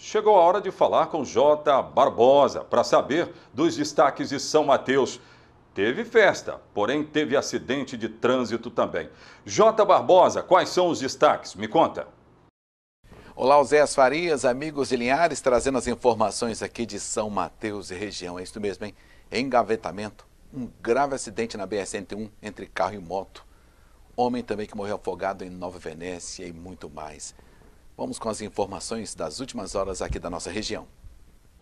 chegou a hora de falar com J. Barbosa para saber dos destaques de São Mateus. Teve festa, porém teve acidente de trânsito também. J. Barbosa, quais são os destaques? Me conta. Olá, Oséias Farias, amigos de Linhares, trazendo as informações aqui de São Mateus e região. É isso mesmo, hein? Engavetamento, um grave acidente na BR-101 entre carro e moto. Homem também que morreu afogado em Nova Venécia e muito mais. Vamos com as informações das últimas horas aqui da nossa região.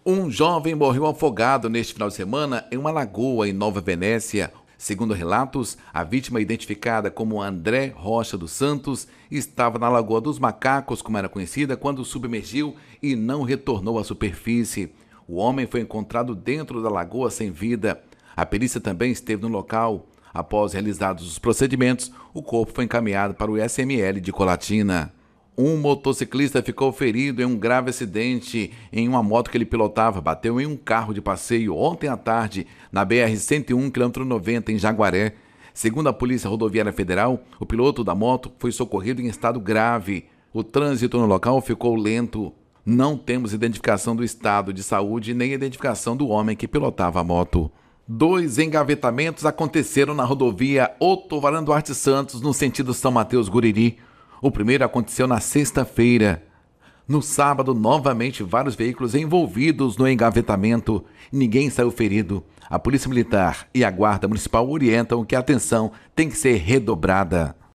Um jovem morreu afogado neste final de semana em uma lagoa em Nova Venécia. Segundo relatos, a vítima identificada como André Rocha dos Santos estava na Lagoa dos Macacos, como era conhecida, quando submergiu e não retornou à superfície. O homem foi encontrado dentro da lagoa sem vida. A perícia também esteve no local. Após realizados os procedimentos, o corpo foi encaminhado para o SML de Colatina. Um motociclista ficou ferido em um grave acidente em uma moto que ele pilotava. Bateu em um carro de passeio ontem à tarde na BR-101, quilômetro 90, em Jaguaré. Segundo a Polícia Rodoviária Federal, o piloto da moto foi socorrido em estado grave. O trânsito no local ficou lento. Não temos identificação do estado de saúde nem identificação do homem que pilotava a moto. Dois engavetamentos aconteceram na rodovia Otovarando Duarte Santos, no sentido São Mateus-Guriri. O primeiro aconteceu na sexta-feira. No sábado, novamente, vários veículos envolvidos no engavetamento. Ninguém saiu ferido. A Polícia Militar e a Guarda Municipal orientam que a atenção tem que ser redobrada.